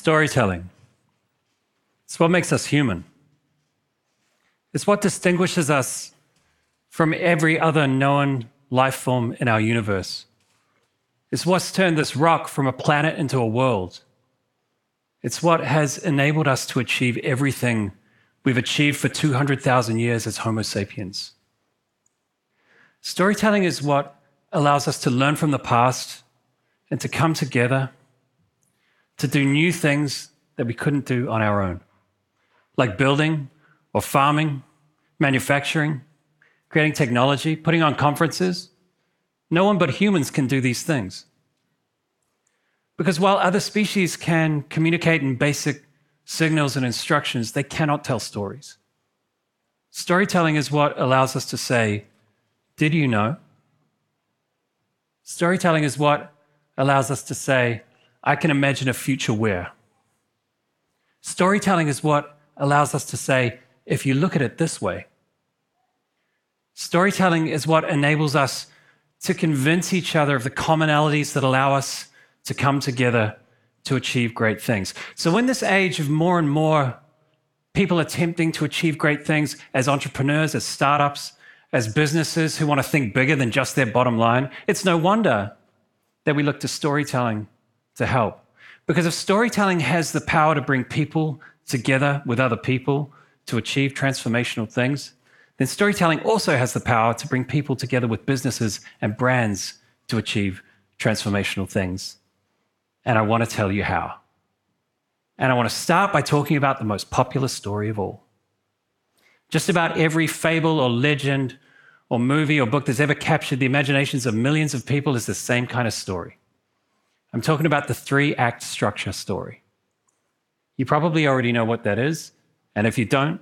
storytelling. It's what makes us human. It's what distinguishes us from every other known life form in our universe. It's what's turned this rock from a planet into a world. It's what has enabled us to achieve everything we've achieved for 200,000 years as Homo sapiens. Storytelling is what allows us to learn from the past and to come together to do new things that we couldn't do on our own, like building or farming, manufacturing, creating technology, putting on conferences. No one but humans can do these things. Because while other species can communicate in basic signals and instructions, they cannot tell stories. Storytelling is what allows us to say, Did you know? Storytelling is what allows us to say, I can imagine a future where. Storytelling is what allows us to say, if you look at it this way. Storytelling is what enables us to convince each other of the commonalities that allow us to come together to achieve great things. So, in this age of more and more people attempting to achieve great things as entrepreneurs, as startups, as businesses who want to think bigger than just their bottom line, it's no wonder that we look to storytelling to help. Because if storytelling has the power to bring people together with other people to achieve transformational things, then storytelling also has the power to bring people together with businesses and brands to achieve transformational things. And I want to tell you how. And I want to start by talking about the most popular story of all. Just about every fable or legend or movie or book that's ever captured the imaginations of millions of people is the same kind of story. I'm talking about the three act structure story. You probably already know what that is, and if you don't,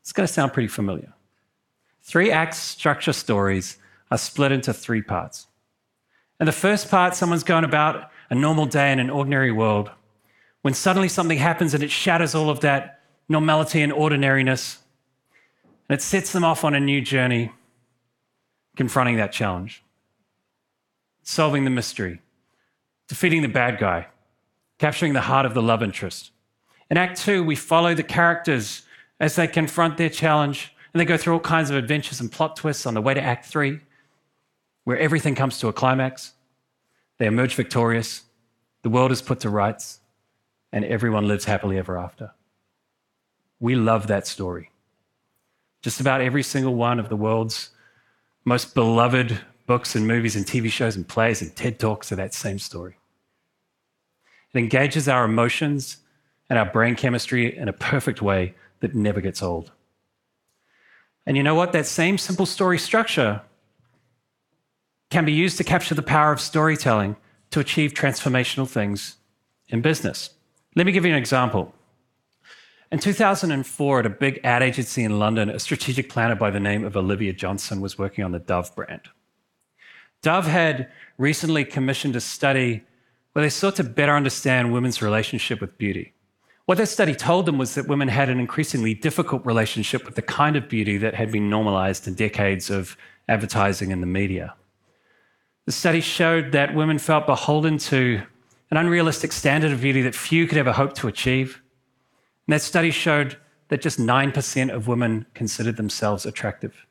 it's going to sound pretty familiar. Three act structure stories are split into three parts. In the first part, someone's going about a normal day in an ordinary world when suddenly something happens and it shatters all of that normality and ordinariness. And it sets them off on a new journey, confronting that challenge, solving the mystery, defeating the bad guy, capturing the heart of the love interest. In Act Two, we follow the characters as they confront their challenge and they go through all kinds of adventures and plot twists on the way to Act Three, where everything comes to a climax. They emerge victorious, the world is put to rights, and everyone lives happily ever after. We love that story. Just about every single one of the world's most beloved books and movies and TV shows and plays and TED Talks are that same story. It engages our emotions and our brain chemistry in a perfect way that never gets old. And you know what? That same simple story structure can be used to capture the power of storytelling to achieve transformational things in business. Let me give you an example. In 2004, at a big ad agency in London, a strategic planner by the name of Olivia Johnson was working on the Dove brand. Dove had recently commissioned a study where they sought to better understand women's relationship with beauty. What that study told them was that women had an increasingly difficult relationship with the kind of beauty that had been normalized in decades of advertising and the media. The study showed that women felt beholden to an unrealistic standard of beauty that few could ever hope to achieve. And that study showed that just 9% of women considered themselves attractive.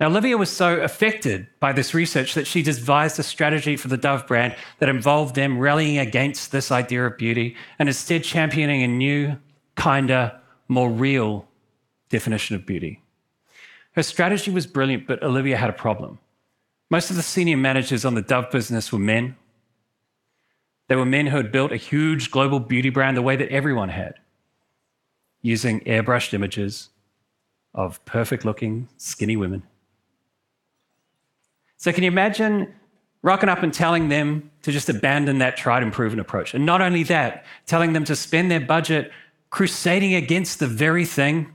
Now, Olivia was so affected by this research that she devised a strategy for the Dove brand that involved them rallying against this idea of beauty and instead championing a new, kinder, more real definition of beauty. Her strategy was brilliant, but Olivia had a problem. Most of the senior managers on the Dove business were men. They were men who had built a huge global beauty brand the way that everyone had, using airbrushed images of perfect looking, skinny women so, can you imagine rocking up and telling them to just abandon that tried and proven approach? And not only that, telling them to spend their budget crusading against the very thing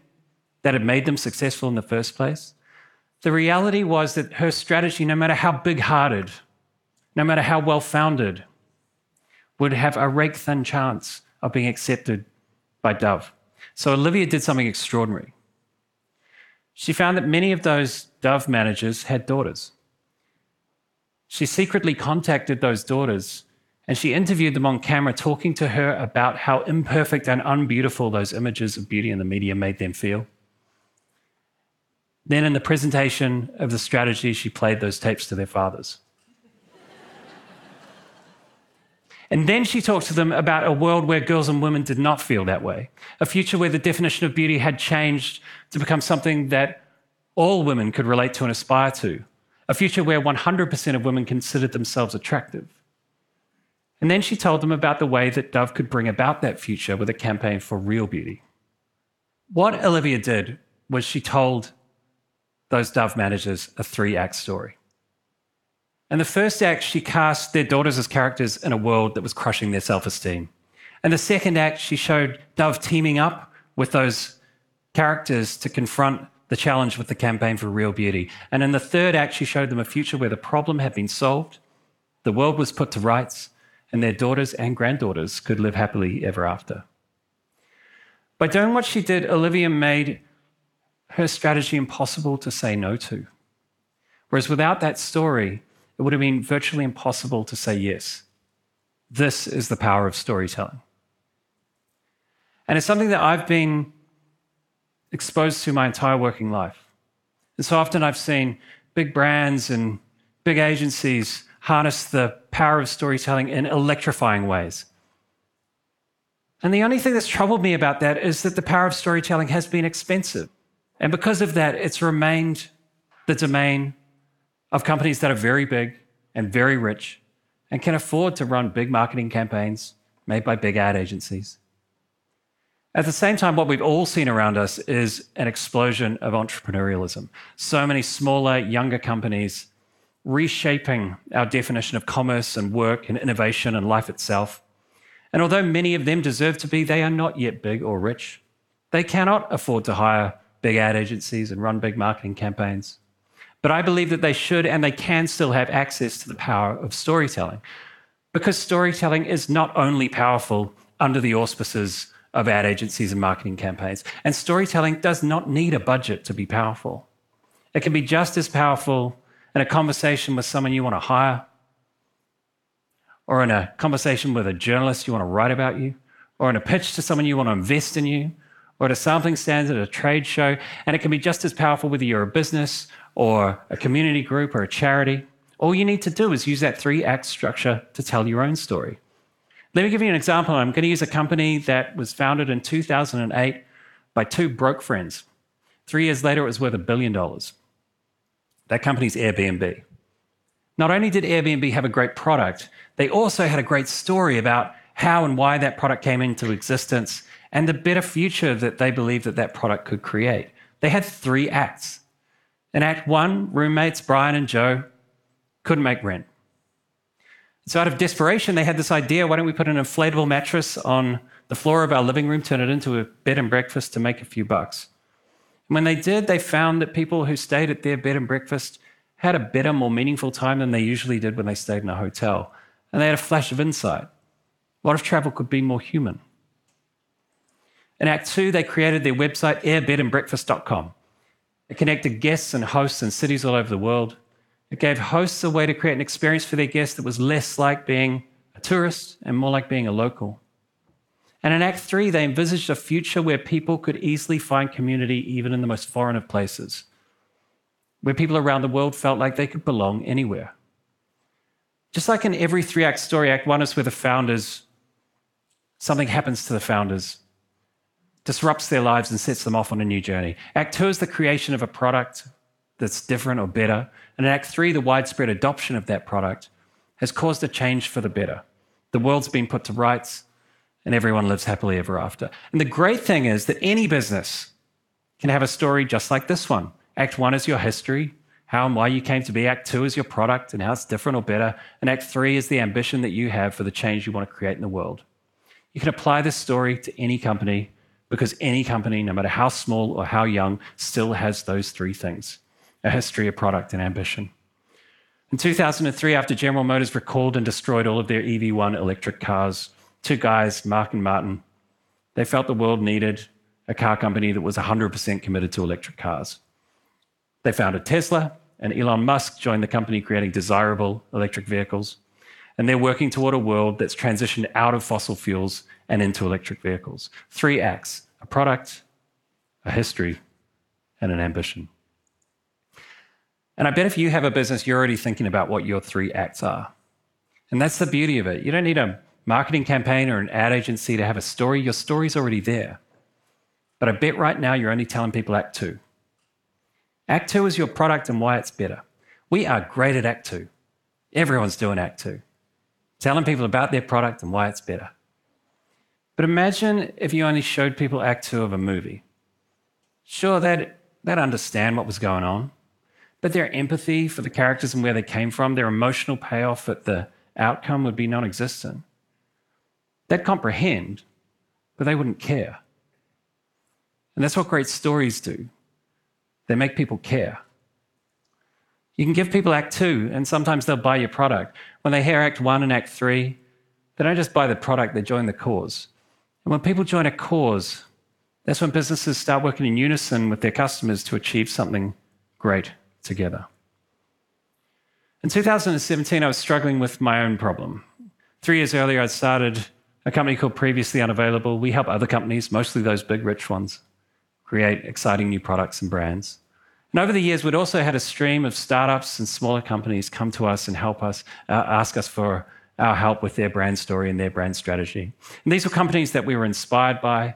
that had made them successful in the first place? The reality was that her strategy, no matter how big hearted, no matter how well founded, would have a rake thin chance of being accepted by Dove. So Olivia did something extraordinary. She found that many of those Dove managers had daughters. She secretly contacted those daughters And she interviewed them on camera, talking to her about how imperfect and unbeautiful those images of beauty in the media made them feel. Then, in the presentation of the strategy, she played those tapes to their fathers. And then she talked to them about a world where girls and women did not feel that way, a future where the definition of beauty had changed to become something that all women could relate to and aspire to, a future where 100% of women considered themselves attractive. And then she told them about the way that Dove could bring about that future with a campaign for real beauty. What Olivia did was she told those Dove managers a three act story. In the first act, she cast their daughters as characters in a world that was crushing their self esteem. In the second act, she showed Dove teaming up with those characters to confront the challenge with the campaign for real beauty. And in the third act, she showed them a future where the problem had been solved, the world was put to rights, and their daughters and granddaughters could live happily ever after. By doing what she did, Olivia made her strategy impossible to say no to. Whereas without that story, it would have been virtually impossible to say yes. This is the power of storytelling. And it's something that I've been exposed to my entire working life. And so often I've seen big brands and big agencies harness the power of storytelling in electrifying ways. And the only thing that's troubled me about that is that the power of storytelling has been expensive. And because of that, it's remained the domain of companies that are very big and very rich and can afford to run big marketing campaigns made by big ad agencies. At the same time, what we've all seen around us is an explosion of entrepreneurialism. So many smaller, younger companies reshaping our definition of commerce and work and innovation and life itself. And although many of them deserve to be, they are not yet big or rich. They cannot afford to hire big ad agencies and run big marketing campaigns. But I believe that they should and they can still have access to the power of storytelling. Because storytelling is not only powerful under the auspices of ad agencies and marketing campaigns, and storytelling does not need a budget to be powerful. It can be just as powerful in a conversation with someone you want to hire, or in a conversation with a journalist you want to write about you, or in a pitch to someone you want to invest in you, or at a sampling stand at a trade show. And it can be just as powerful whether you're a business or a community group or a charity. All you need to do is use that three act structure to tell your own story. Let me give you an example. I'm going to use a company that was founded in 2008 by two broke friends. Three years later, it was worth a billion dollars. That company's Airbnb. Not only did Airbnb have a great product, they also had a great story about how and why that product came into existence and the better future that they believed that that product could create. They had three acts. In Act One, roommates Brian and Joe couldn't make rent. So, out of desperation, they had this idea why don't we put an inflatable mattress on the floor of our living room, turn it into a bed and breakfast to make a few bucks? And when they did, they found that people who stayed at their bed and breakfast had a better, more meaningful time than they usually did when they stayed in a hotel. And they had a flash of insight. What if travel could be more human? In Act Two, they created their website, airbedandbreakfast.com. It connected guests and hosts in cities all over the world. It gave hosts a way to create an experience for their guests that was less like being a tourist and more like being a local. And in Act 3, they envisaged a future where people could easily find community even in the most foreign of places, where people around the world felt like they could belong anywhere. Just like in every three act story, Act 1 is where the founders, something happens to the founders, disrupts their lives and sets them off on a new journey. Act 2 is the creation of a product that's different or better. And in Act 3, the widespread adoption of that product has caused a change for the better. The world's been put to rights, and everyone lives happily ever after. And the great thing is that any business can have a story just like this one. Act one is your history, how and why you came to be. Act two is your product and how it's different or better. And Act three is the ambition that you have for the change you want to create in the world. You can apply this story to any company because any company, no matter how small or how young, still has those three things a history, a product, and ambition. In 2003, after General Motors recalled and destroyed all of their EV1 electric cars, two guys, Mark and Martin, they felt the world needed a car company that was 100% committed to electric cars. They founded Tesla, and Elon Musk joined the company creating desirable electric vehicles. and they're working toward a world that's transitioned out of fossil fuels and into electric vehicles. Three acts a product, a history, and an ambition. And I bet if you have a business, you're already thinking about what your three acts are. And that's the beauty of it. You don't need a marketing campaign or an ad agency to have a story. Your story's already there. But I bet right now you're only telling people Act Two. Act Two is your product and why it's better. We are great at Act Two. Everyone's doing Act Two, telling people about their product and why it's better. But imagine if you only showed people Act Two of a movie. Sure, they'd, they'd understand what was going on, but their empathy for the characters and where they came from, their emotional payoff at the outcome would be non existent. They'd comprehend, but they wouldn't care. And that's what great stories do they make people care. You can give people Act Two, and sometimes they'll buy your product. When they hear Act One and Act Three, they don't just buy the product, they join the cause. And when people join a cause, that's when businesses start working in unison with their customers to achieve something great together. In 2017, I was struggling with my own problem. Three years earlier, I'd started a company called Previously Unavailable. We help other companies, mostly those big, rich ones, create exciting new products and brands. And over the years, we'd also had a stream of startups and smaller companies come to us and help us, uh, ask us for our help with their brand story and their brand strategy. And these were companies that we were inspired by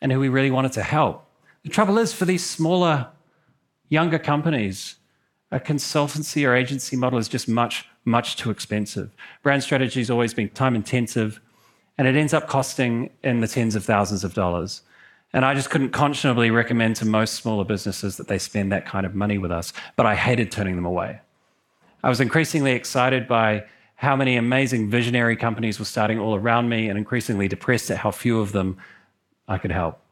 and who we really wanted to help. The trouble is, for these smaller, younger companies, a consultancy or agency model is just much, much too expensive. Brand strategy has always been time intensive, and it ends up costing in the tens of thousands of dollars. And I just couldn't conscionably recommend to most smaller businesses that they spend that kind of money with us, but I hated turning them away. I was increasingly excited by how many amazing visionary companies were starting all around me and increasingly depressed at how few of them I could help.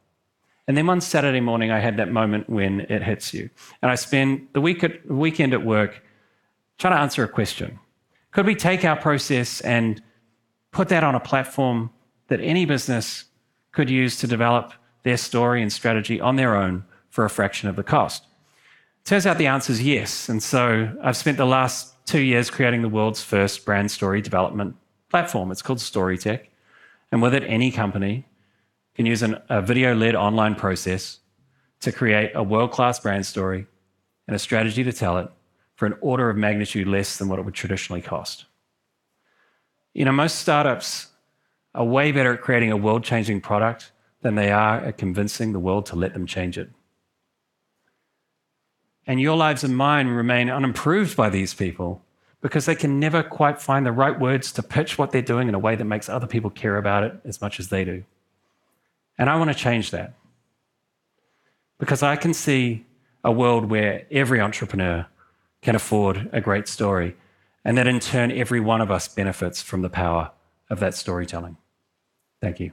And then one Saturday morning, I had that moment when it hits you. And I spend the week at, weekend at work trying to answer a question. Could we take our process and put that on a platform that any business could use to develop their story and strategy on their own for a fraction of the cost? Turns out the answer is yes. And so I've spent the last two years creating the world's first brand story development platform. It's called Storytech. And with it, any company can use an, a video led online process to create a world class brand story and a strategy to tell it for an order of magnitude less than what it would traditionally cost. You know, most startups are way better at creating a world changing product than they are at convincing the world to let them change it. And your lives and mine remain unimproved by these people because they can never quite find the right words to pitch what they're doing in a way that makes other people care about it as much as they do. And I want to change that because I can see a world where every entrepreneur can afford a great story, and that in turn, every one of us benefits from the power of that storytelling. Thank you.